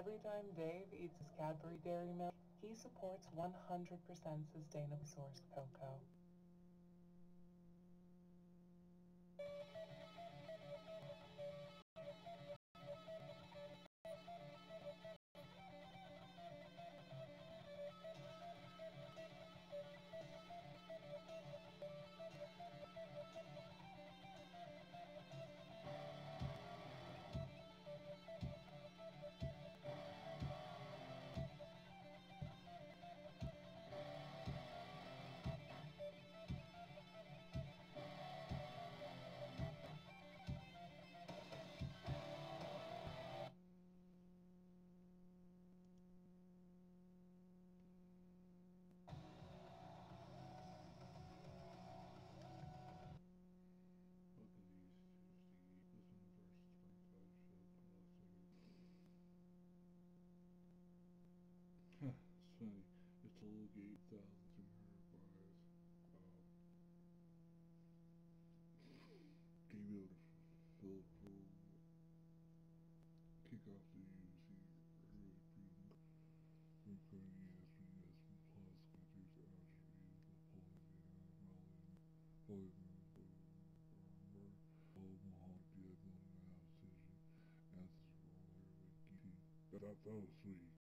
Every time Dave eats his Cadbury Dairy Milk, he supports 100% sustainably sourced cocoa. It's a little gate thousand two hundred buys. Um, came out of Philip Kick off the UFC early ESPN Plus, Diaz,